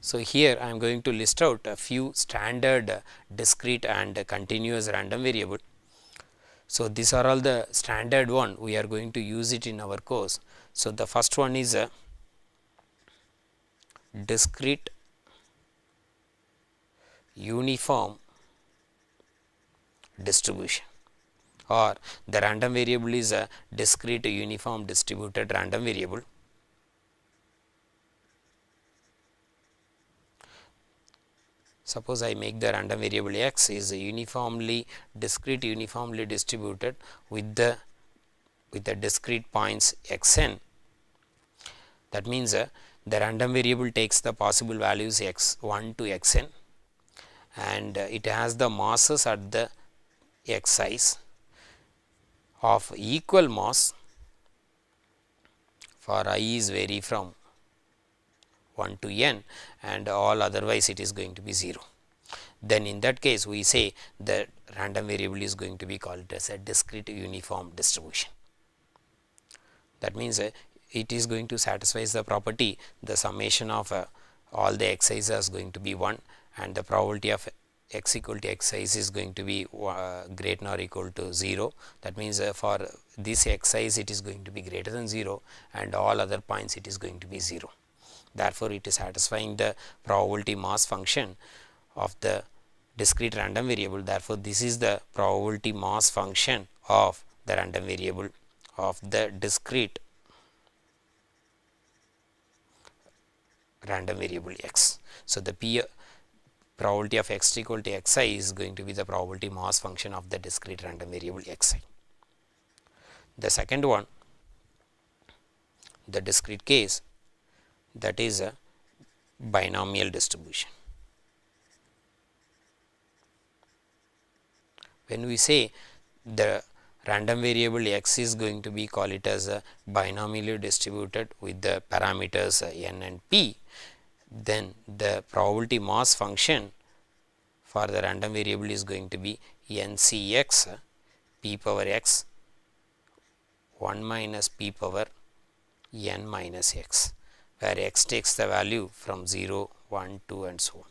So, here I am going to list out a few standard uh, discrete and continuous random variable. So, these are all the standard one we are going to use it in our course. So, the first one is a discrete uniform distribution or the random variable is a discrete uniform distributed random variable. Suppose I make the random variable x is uniformly discrete uniformly distributed with the with the discrete points x n. That means, uh, the random variable takes the possible values x 1 to x n and uh, it has the masses at the x size of equal mass for i is vary from 1 to n and all otherwise it is going to be 0. Then in that case we say the random variable is going to be called as a discrete uniform distribution. That means, uh, it is going to satisfy the property the summation of uh, all the x i's going to be 1 and the probability of x equal to x is going to be uh, greater than or equal to 0. That means, uh, for this x size it is going to be greater than 0 and all other points it is going to be 0. Therefore, it is satisfying the probability mass function of the discrete random variable. Therefore, this is the probability mass function of the random variable of the discrete random variable x. So, the p uh, probability of x equal to x i is going to be the probability mass function of the discrete random variable x i. The second one the discrete case that is a binomial distribution. When we say the random variable x is going to be call it as a binomially distributed with the parameters n and p, then the probability mass function for the random variable is going to be n c x p power x 1 minus p power n minus x where x takes the value from 0, 1, 2 and so on.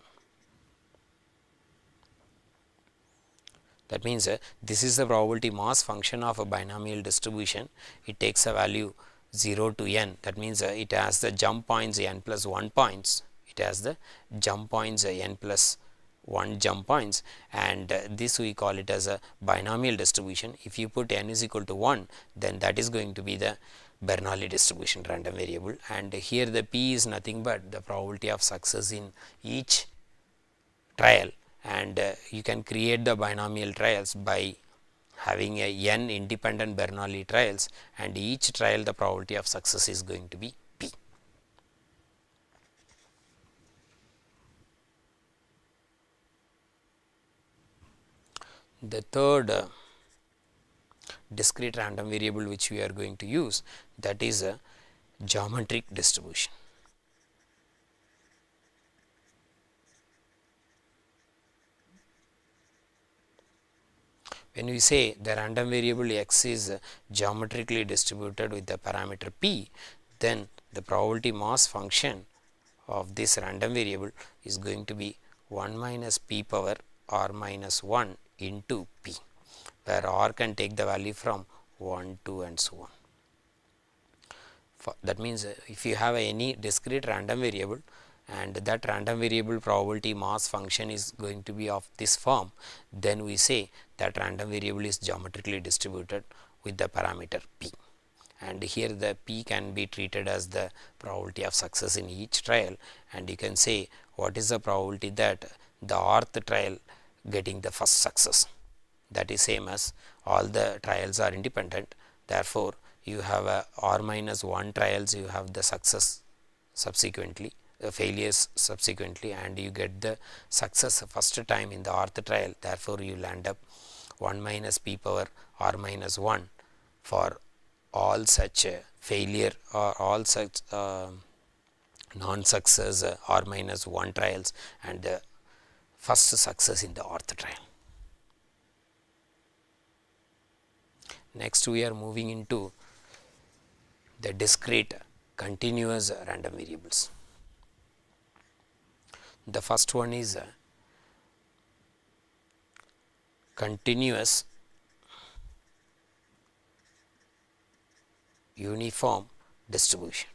That means, uh, this is the probability mass function of a binomial distribution. It takes a value 0 to n that means, uh, it has the jump points n plus 1 points. It has the jump points n plus 1 jump points. And uh, this we call it as a binomial distribution. If you put n is equal to 1 then that is going to be the Bernoulli distribution random variable. And here the p is nothing but the probability of success in each trial. And uh, you can create the binomial trials by having a n independent Bernoulli trials. And each trial the probability of success is going to be p. The third uh, discrete random variable which we are going to use that is a geometric distribution. When we say the random variable x is geometrically distributed with the parameter p, then the probability mass function of this random variable is going to be 1 minus p power r minus 1 into p where r can take the value from 1, 2 and so on. For that means, uh, if you have any discrete random variable and that random variable probability mass function is going to be of this form, then we say that random variable is geometrically distributed with the parameter p. And here the p can be treated as the probability of success in each trial and you can say what is the probability that the rth trial getting the first success that is same as all the trials are independent. Therefore, you have a r minus 1 trials you have the success subsequently the failures subsequently and you get the success first time in the rth trial. Therefore, you end up 1 minus p power r minus 1 for all such uh, failure or all such uh, non success uh, r minus 1 trials and the first success in the rth trial. Next we are moving into the discrete continuous random variables. The first one is a continuous uniform distribution.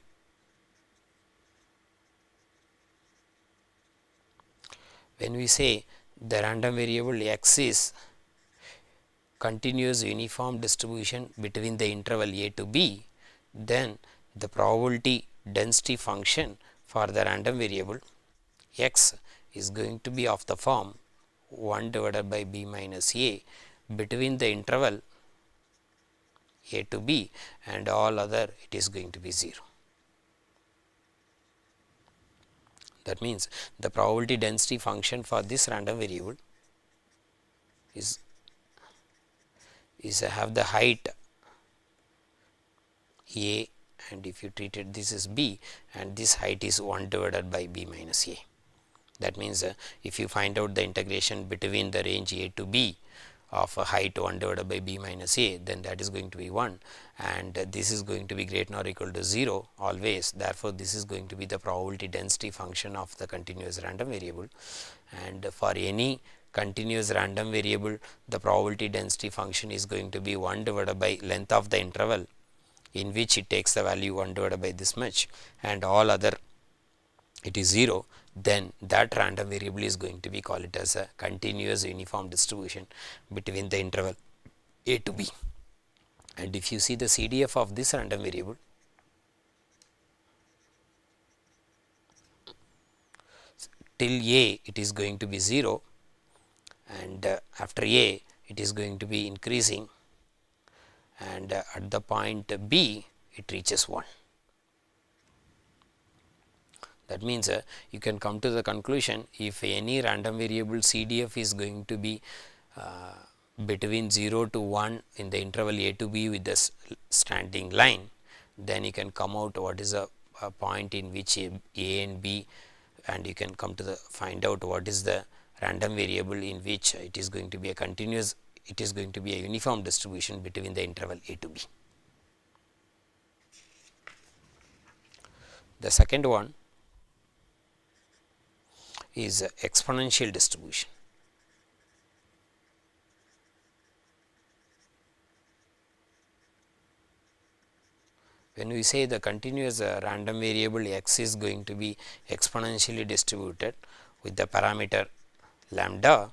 When we say the random variable x is continuous uniform distribution between the interval a to b, then the probability density function for the random variable x is going to be of the form 1 divided by b minus a between the interval a to b and all other it is going to be 0. That means, the probability density function for this random variable is is have the height a and if you treat it this is b and this height is 1 divided by b minus a. That means, uh, if you find out the integration between the range a to b of a height 1 divided by b minus a then that is going to be 1 and this is going to be greater or equal to 0 always. Therefore, this is going to be the probability density function of the continuous random variable. And for any continuous random variable the probability density function is going to be 1 divided by length of the interval in which it takes the value 1 divided by this much and all other it is 0 then that random variable is going to be called it as a continuous uniform distribution between the interval a to b. And if you see the CDF of this random variable, till a it is going to be 0 and uh, after a it is going to be increasing and uh, at the point b it reaches 1. That means, uh, you can come to the conclusion if any random variable CDF is going to be uh, between 0 to 1 in the interval a to b with the standing line, then you can come out what is a, a point in which a, a and b and you can come to the find out what is the random variable in which it is going to be a continuous it is going to be a uniform distribution between the interval a to b. The second one is exponential distribution. When we say the continuous uh, random variable x is going to be exponentially distributed with the parameter lambda,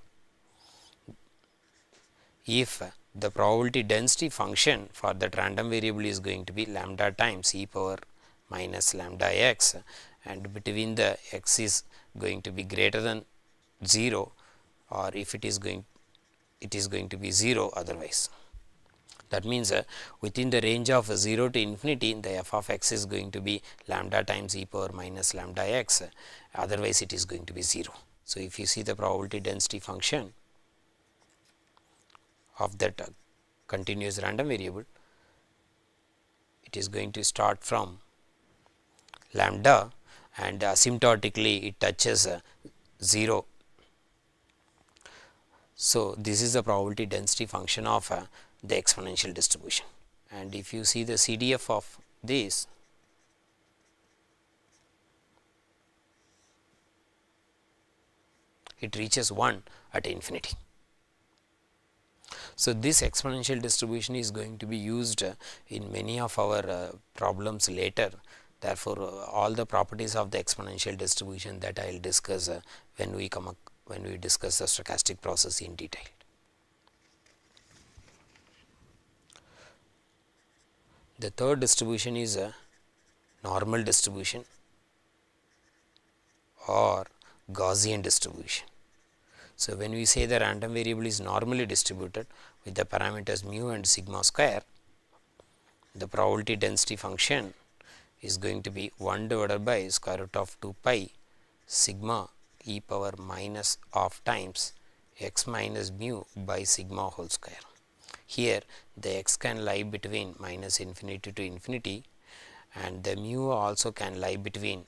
if the probability density function for that random variable is going to be lambda times e power minus lambda x and between the x is going to be greater than 0 or if it is going it is going to be 0 otherwise. That means, uh, within the range of 0 to infinity the f of x is going to be lambda times e power minus lambda x otherwise it is going to be 0. So, if you see the probability density function of that uh, continuous random variable it is going to start from lambda and asymptotically it touches uh, 0. So, this is the probability density function of uh, the exponential distribution and if you see the CDF of this it reaches 1 at infinity. So, this exponential distribution is going to be used uh, in many of our uh, problems later Therefore, uh, all the properties of the exponential distribution that I will discuss uh, when we come when we discuss the stochastic process in detail. The third distribution is a normal distribution or Gaussian distribution. So, when we say the random variable is normally distributed with the parameters mu and sigma square, the probability density function is going to be 1 divided by square root of 2 pi sigma e power minus of times x minus mu by sigma whole square. Here the x can lie between minus infinity to infinity and the mu also can lie between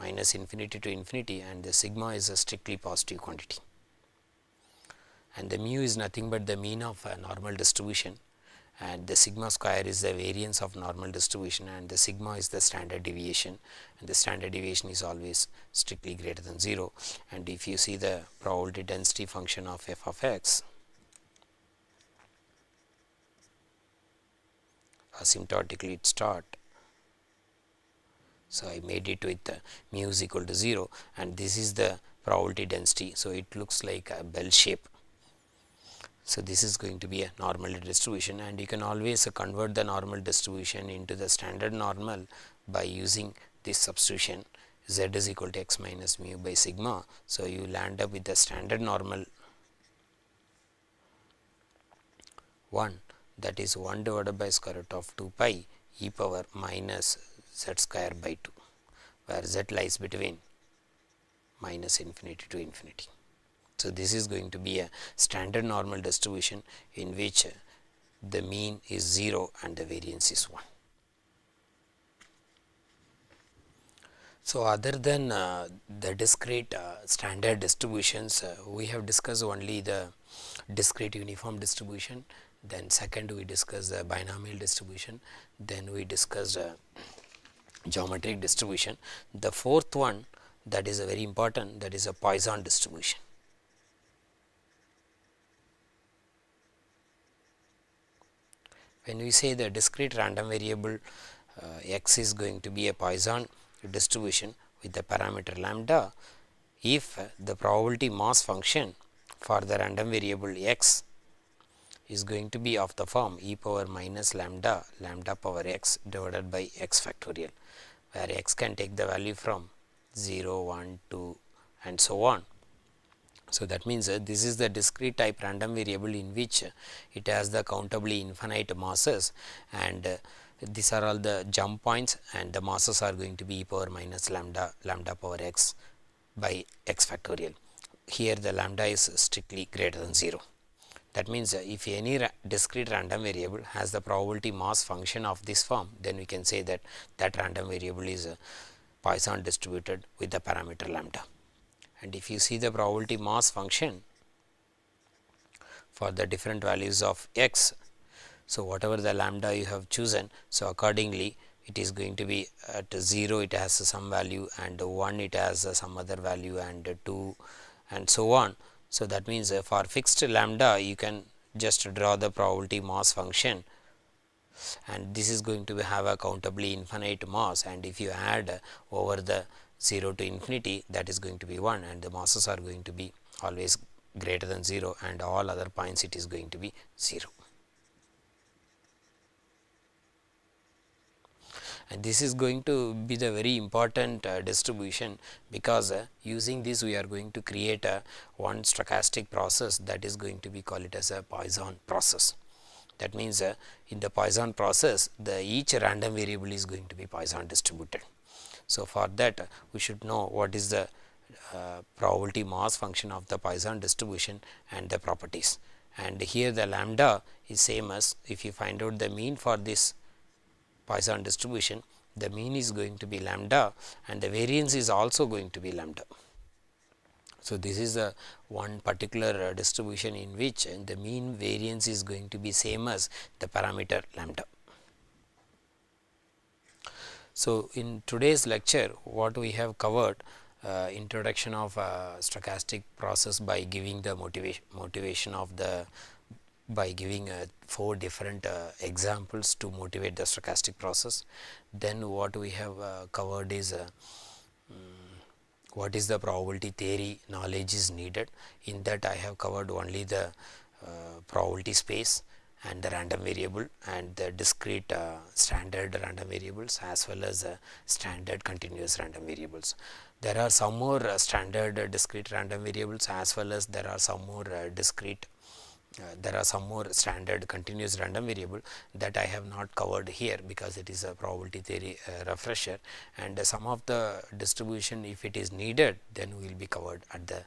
minus infinity to infinity and the sigma is a strictly positive quantity. And the mu is nothing but the mean of a normal distribution and the sigma square is the variance of normal distribution and the sigma is the standard deviation. And the standard deviation is always strictly greater than 0 and if you see the probability density function of f of x asymptotically it start. So I made it with the mu is equal to 0 and this is the probability density. So it looks like a bell shape so, this is going to be a normal distribution and you can always convert the normal distribution into the standard normal by using this substitution z is equal to x minus mu by sigma. So, you land up with the standard normal 1 that is 1 divided by square root of 2 pi e power minus z square by 2 where z lies between minus infinity to infinity. So, this is going to be a standard normal distribution in which the mean is 0 and the variance is 1. So, other than uh, the discrete uh, standard distributions, uh, we have discussed only the discrete uniform distribution, then second we discussed the binomial distribution, then we discussed uh, geometric distribution. The fourth one that is a very important that is a Poisson distribution. When we say the discrete random variable uh, x is going to be a Poisson distribution with the parameter lambda, if the probability mass function for the random variable x is going to be of the form e power minus lambda lambda power x divided by x factorial, where x can take the value from 0, 1, 2 and so on so, that means uh, this is the discrete type random variable in which it has the countably infinite masses and uh, these are all the jump points and the masses are going to be e power minus lambda lambda power x by x factorial. Here the lambda is strictly greater than 0. That means, uh, if any ra discrete random variable has the probability mass function of this form, then we can say that that random variable is uh, Poisson distributed with the parameter lambda and if you see the probability mass function for the different values of x. So, whatever the lambda you have chosen, so accordingly it is going to be at 0 it has some value and 1 it has some other value and 2 and so on. So, that means uh, for fixed lambda you can just draw the probability mass function and this is going to have a countably infinite mass and if you add over the 0 to infinity that is going to be 1 and the masses are going to be always greater than 0 and all other points it is going to be 0. And this is going to be the very important uh, distribution because uh, using this we are going to create a one stochastic process that is going to be called it as a Poisson process. That means, uh, in the Poisson process the each random variable is going to be Poisson distributed. So, for that we should know what is the uh, probability mass function of the Poisson distribution and the properties. And here the lambda is same as if you find out the mean for this Poisson distribution, the mean is going to be lambda and the variance is also going to be lambda. So, this is the one particular uh, distribution in which the mean variance is going to be same as the parameter lambda. So, in today's lecture what we have covered uh, introduction of a stochastic process by giving the motivation motivation of the by giving uh, four different uh, examples to motivate the stochastic process. Then what we have uh, covered is um, what is the probability theory knowledge is needed. In that I have covered only the uh, probability space and the random variable and the discrete uh, standard random variables as well as uh, standard continuous random variables. There are some more uh, standard uh, discrete random variables as well as there are some more uh, discrete uh, there are some more standard continuous random variable that I have not covered here because it is a probability theory refresher and some of the distribution if it is needed then will be covered at the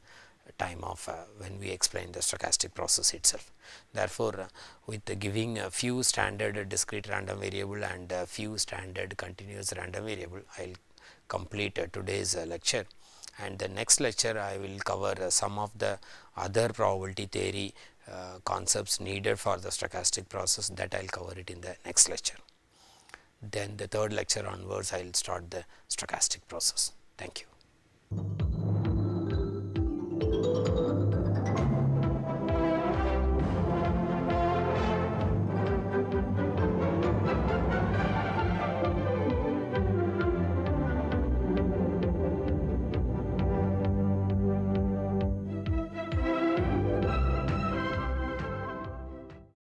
time of uh, when we explain the stochastic process itself. Therefore, uh, with giving a few standard discrete random variable and a few standard continuous random variable, I will complete uh, today's uh, lecture and the next lecture I will cover uh, some of the other probability theory uh, concepts needed for the stochastic process that I will cover it in the next lecture. Then the third lecture onwards I will start the stochastic process. Thank you. Thank you.